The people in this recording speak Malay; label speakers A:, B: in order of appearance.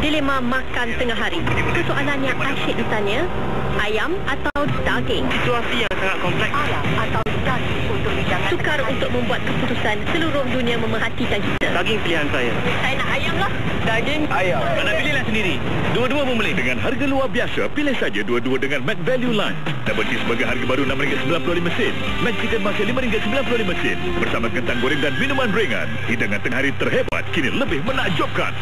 A: Dilema makan tengah hari. Itu soalan yang asyik ditanya. Ayam atau daging?
B: Situasi yang sangat kompleks.
A: Ayam atau daging untuk hidangan. Sukar untuk membuat keputusan seluruh dunia memerhatikan kita.
B: Daging pilihan saya.
A: Saya nak ayam lah.
B: Daging. Ayam. Anda pilihlah sendiri. Dua-dua membeli.
C: Dengan harga luar biasa, pilih saja dua-dua dengan Mac Value Line. Double cheese sebagai harga baru RM6.95 sen. Mac chicken masih RM5.95 sen. Bersama kentang goreng dan minuman ringan. Hidangan tengah hari terhebat kini lebih menakjubkan.